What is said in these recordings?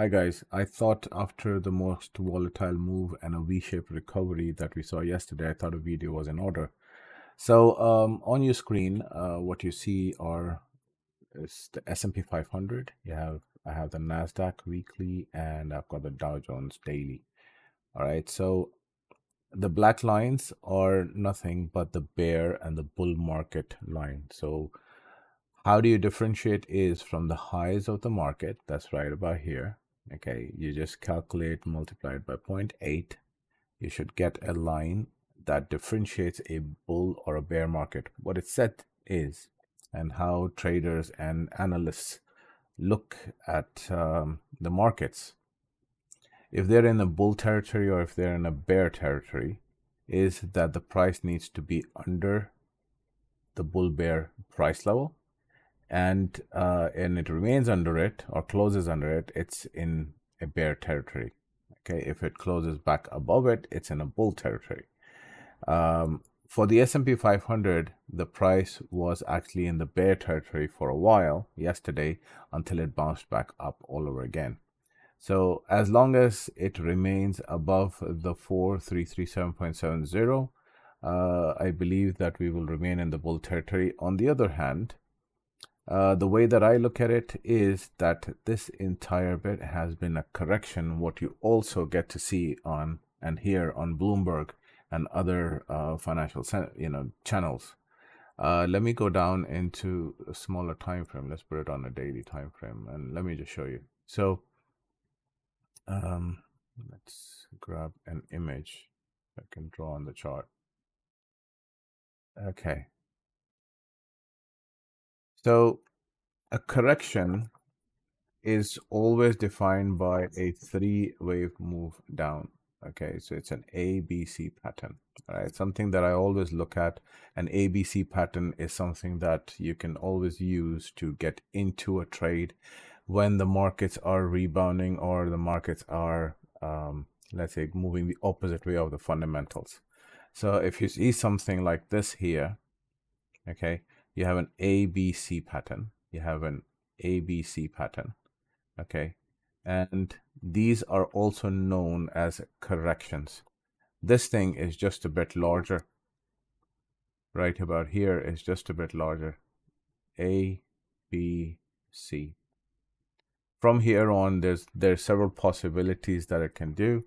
Hi guys, I thought after the most volatile move and a V-shaped recovery that we saw yesterday, I thought a video was in order. So um, on your screen, uh, what you see are is the S&P 500. You have I have the Nasdaq weekly and I've got the Dow Jones daily. All right, so the black lines are nothing but the bear and the bull market line. So how do you differentiate is from the highs of the market? That's right about here okay you just calculate multiplied by 0.8 you should get a line that differentiates a bull or a bear market. What it said is and how traders and analysts look at um, the markets. If they're in a bull territory or if they're in a bear territory is that the price needs to be under the bull bear price level and uh, and it remains under it or closes under it, it's in a bear territory. Okay, if it closes back above it, it's in a bull territory. Um, for the S&P 500, the price was actually in the bear territory for a while yesterday until it bounced back up all over again. So as long as it remains above the 4337.70, uh, I believe that we will remain in the bull territory. On the other hand, uh, the way that I look at it is that this entire bit has been a correction. What you also get to see on and hear on Bloomberg and other uh, financial you know channels. Uh, let me go down into a smaller time frame. Let's put it on a daily time frame, and let me just show you. So, um, let's grab an image I can draw on the chart. Okay, so a correction is always defined by a three wave move down. Okay, so it's an ABC pattern, right? Something that I always look at. An ABC pattern is something that you can always use to get into a trade when the markets are rebounding or the markets are, um, let's say, moving the opposite way of the fundamentals. So if you see something like this here, okay, you have an ABC pattern. You have an ABC pattern. Okay. And these are also known as corrections. This thing is just a bit larger. Right about here is just a bit larger. A, B, C. From here on, there's there's several possibilities that it can do.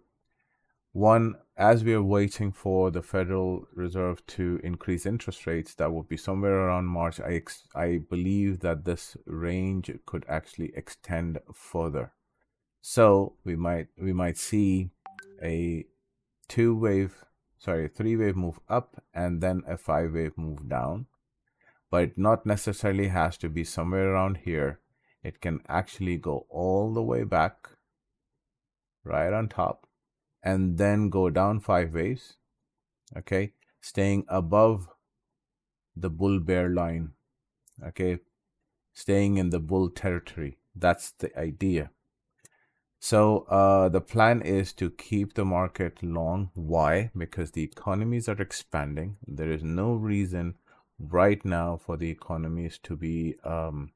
One, as we are waiting for the Federal Reserve to increase interest rates, that would be somewhere around March. I I believe that this range could actually extend further. So we might we might see a two wave, sorry, three wave move up and then a five wave move down. But it not necessarily has to be somewhere around here. It can actually go all the way back right on top and then go down five waves okay? Staying above the bull bear line okay? Staying in the bull territory. That's the idea. So uh, the plan is to keep the market long. Why? Because the economies are expanding. There is no reason right now for the economies to be um,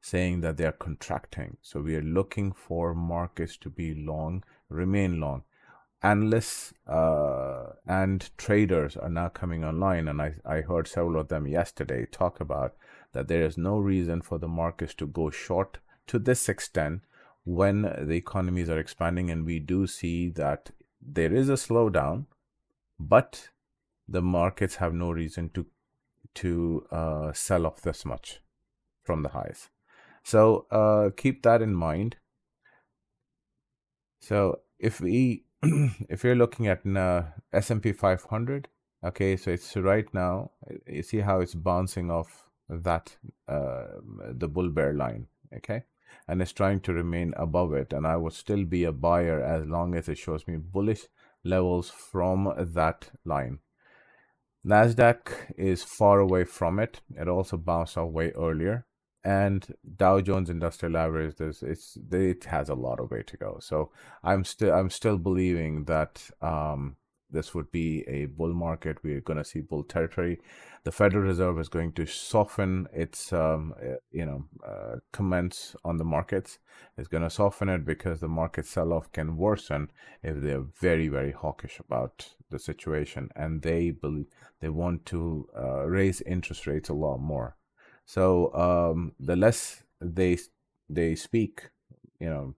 saying that they are contracting. So we are looking for markets to be long remain long analysts uh, and traders are now coming online. And I, I heard several of them yesterday talk about that there is no reason for the markets to go short to this extent when the economies are expanding. And we do see that there is a slowdown but the markets have no reason to to uh, sell off this much from the highs. So uh, keep that in mind. So if we if you're looking at uh, S&P 500, okay, so it's right now, you see how it's bouncing off that, uh, the bull bear line, okay? And it's trying to remain above it. And I would still be a buyer as long as it shows me bullish levels from that line. NASDAQ is far away from it. It also bounced away earlier and Dow Jones Industrial Average, there's it's it has a lot of way to go. So I'm still I'm still believing that um, this would be a bull market. We're going to see bull territory. The Federal Reserve is going to soften its, um, uh, you know, uh, comments on the markets. It's going to soften it because the market sell-off can worsen if they're very, very hawkish about the situation, and they believe they want to uh, raise interest rates a lot more. So um, the less they they speak, you know,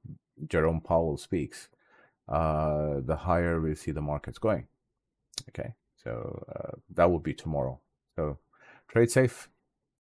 Jerome Powell speaks, uh, the higher we see the markets going. Okay, so uh, that would be tomorrow. So trade safe.